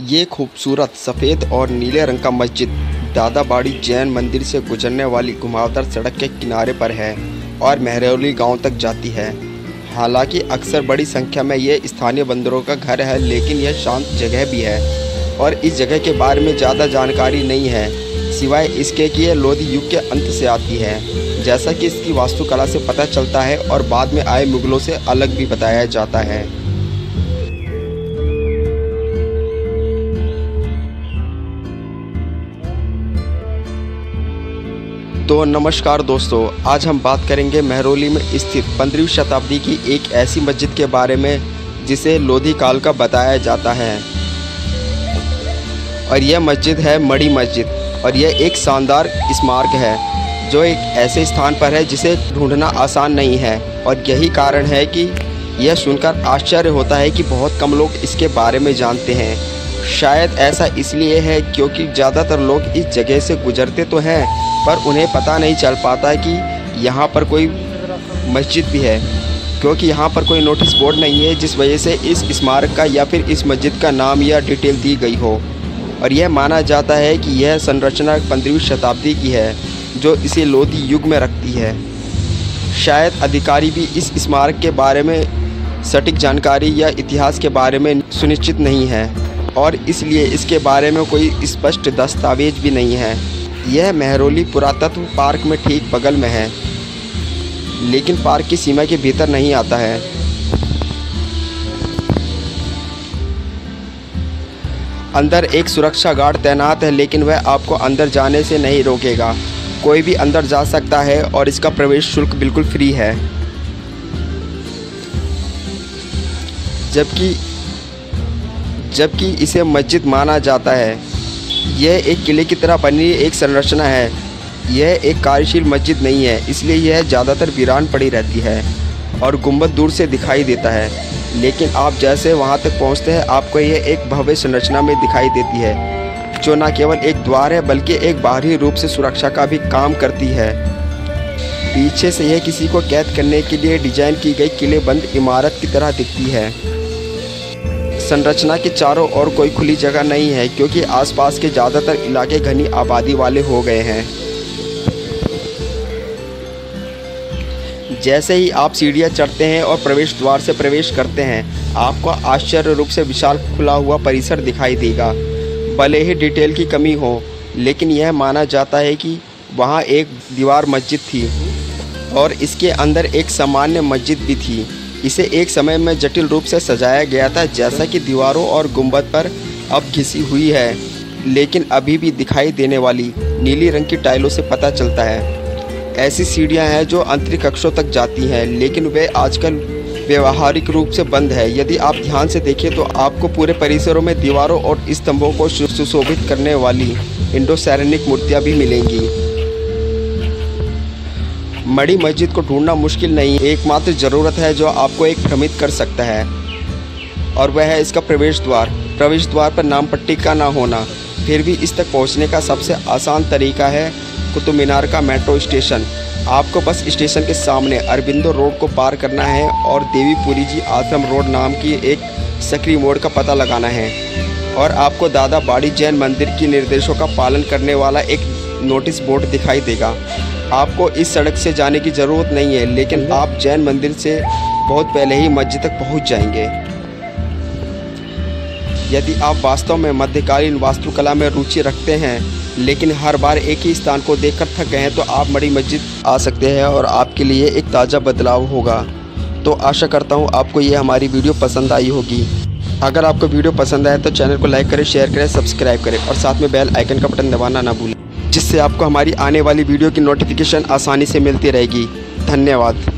ये खूबसूरत सफ़ेद और नीले रंग का मस्जिद, दादाबाड़ी जैन मंदिर से गुजरने वाली घुमावदार सड़क के किनारे पर है और महरौली गाँव तक जाती है। हालाँकि अक्सर बड़ी संख्या में ये स्थानीय बंदरों का घर है, लेकिन यह शांत जगह भी है और इस जगह के बारे में ज़्यादा जानकारी नहीं है, सिवाय इसके कि यह लोधी युग के अंत से आती है। जैसा कि इसकी वास्तुकला से पता चलता है और बाद में आए मुगलों से अलग भी बताया जाता है। तो नमस्कार दोस्तों, आज हम बात करेंगे महरौली में स्थित पंद्रहवीं शताब्दी की एक ऐसी मस्जिद के बारे में, जिसे लोधी काल का बताया जाता है। और यह मस्जिद है मड़ी मस्जिद, और यह एक शानदार स्मारक है, जो एक ऐसे स्थान पर है जिसे ढूंढना आसान नहीं है। और यही कारण है कि यह सुनकर आश्चर्य होता है कि बहुत कम लोग इसके बारे में जानते हैं। शायद ऐसा इसलिए है क्योंकि ज़्यादातर लोग इस जगह से गुजरते तो हैं पर उन्हें पता नहीं चल पाता कि यहाँ पर कोई मस्जिद भी है, क्योंकि यहाँ पर कोई नोटिस बोर्ड नहीं है जिस वजह से इस स्मारक का या फिर इस मस्जिद का नाम या डिटेल दी गई हो। और यह माना जाता है कि यह संरचना पंद्रहवीं शताब्दी की है, जो इसे लोधी युग में रखती है। शायद अधिकारी भी इस स्मारक के बारे में सटीक जानकारी या इतिहास के बारे में सुनिश्चित नहीं है, और इसलिए इसके बारे में कोई स्पष्ट दस्तावेज़ भी नहीं है। यह महरौली पुरातत्व पार्क में ठीक बगल में है, लेकिन पार्क की सीमा के भीतर नहीं आता है। अंदर एक सुरक्षा गार्ड तैनात है, लेकिन वह आपको अंदर जाने से नहीं रोकेगा। कोई भी अंदर जा सकता है और इसका प्रवेश शुल्क बिल्कुल फ्री है। जबकि जबकि इसे मस्जिद माना जाता है। यह एक किले की तरह बनी एक संरचना है। यह एक कार्यशील मस्जिद नहीं है, इसलिए यह ज़्यादातर वीरान पड़ी रहती है और गुंबद दूर से दिखाई देता है। लेकिन आप जैसे वहाँ तक पहुँचते हैं, आपको यह एक भव्य संरचना में दिखाई देती है, जो न केवल एक द्वार है, बल्कि एक बाहरी रूप से सुरक्षा का भी काम करती है। पीछे से यह किसी को कैद करने के लिए डिज़ाइन की गई किले बंद इमारत की तरह दिखती है। संरचना के चारों ओर कोई खुली जगह नहीं है, क्योंकि आसपास के ज़्यादातर इलाके घनी आबादी वाले हो गए हैं। जैसे ही आप सीढ़ियाँ चढ़ते हैं और प्रवेश द्वार से प्रवेश करते हैं, आपको आश्चर्य रूप से विशाल खुला हुआ परिसर दिखाई देगा। भले ही डिटेल की कमी हो, लेकिन यह माना जाता है कि वहाँ एक दीवार मस्जिद थी और इसके अंदर एक सामान्य मस्जिद भी थी। इसे एक समय में जटिल रूप से सजाया गया था, जैसा कि दीवारों और गुंबद पर अब घिसी हुई है, लेकिन अभी भी दिखाई देने वाली नीली रंग की टाइलों से पता चलता है। ऐसी सीढ़ियाँ हैं जो अंतरिक कक्षों तक जाती हैं, लेकिन वे आजकल व्यवहारिक रूप से बंद है। यदि आप ध्यान से देखें तो आपको पूरे परिसरों में दीवारों और स्तंभों को सुशोभित करने वाली इंडो सैनिक मूर्तियाँ भी मिलेंगी। मड़ी मस्जिद को ढूंढना मुश्किल नहीं, एकमात्र ज़रूरत है जो आपको एक भ्रमित कर सकता है, और वह है इसका प्रवेश द्वार। प्रवेश द्वार पर नाम पट्टी का ना होना, फिर भी इस तक पहुँचने का सबसे आसान तरीका है कुतुब मीनार का मेट्रो स्टेशन। आपको बस स्टेशन के सामने अरबिंदो रोड को पार करना है, और देवीपुरी जी आश्रम रोड नाम की एक सक्रिय मोड़ का पता लगाना है, और आपको दादा बाड़ी जैन मंदिर की निर्देशों का पालन करने वाला एक नोटिस बोर्ड दिखाई देगा। आपको इस सड़क से जाने की ज़रूरत नहीं है लेकिन आप जैन मंदिर से बहुत पहले ही मस्जिद तक पहुँच जाएँगे। यदि आप वास्तव में मध्यकालीन वास्तुकला में रुचि रखते हैं लेकिन हर बार एक ही स्थान को देखकर थक गए हैं तो आप बड़ी मस्जिद आ सकते हैं और आपके लिए एक ताज़ा बदलाव होगा। तो आशा करता हूँ आपको ये हमारी वीडियो पसंद आई होगी। अगर आपको वीडियो पसंद आए तो चैनल को लाइक करें शेयर करें सब्सक्राइब करें और साथ में बेल आइकन का बटन दबाना ना भूलें। जिससे आपको हमारी आने वाली वीडियो की नोटिफिकेशन आसानी से मिलती रहेगी। धन्यवाद।